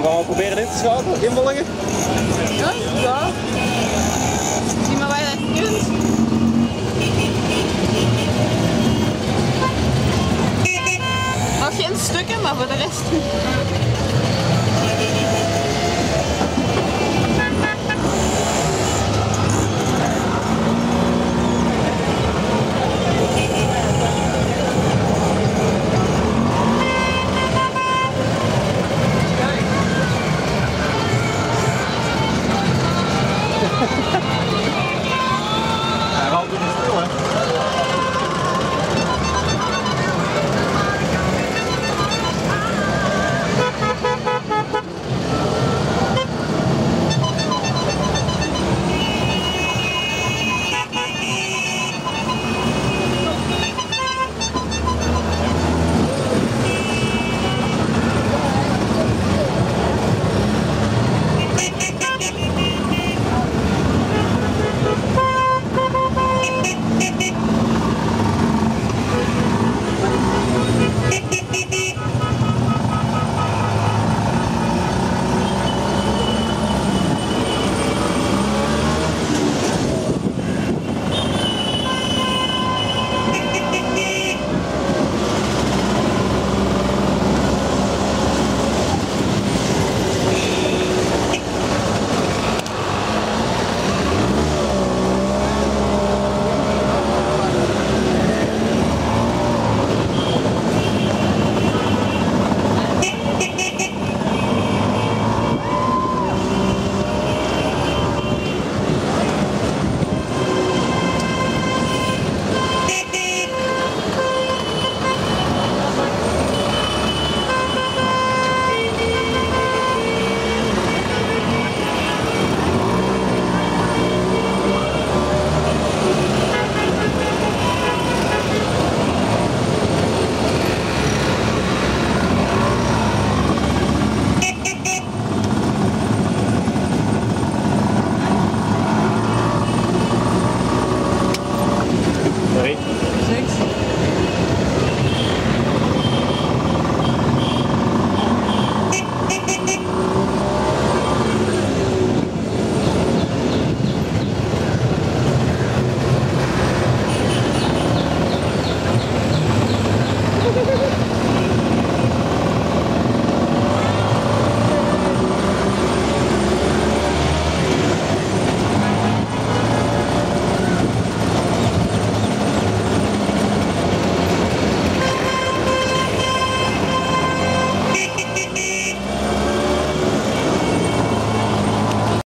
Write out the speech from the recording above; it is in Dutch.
proberen in te schakelen, involgen. Ja, ja. Zie maar waar je dat kunt. Nog geen stukken, maar voor de rest. Ha ha ha!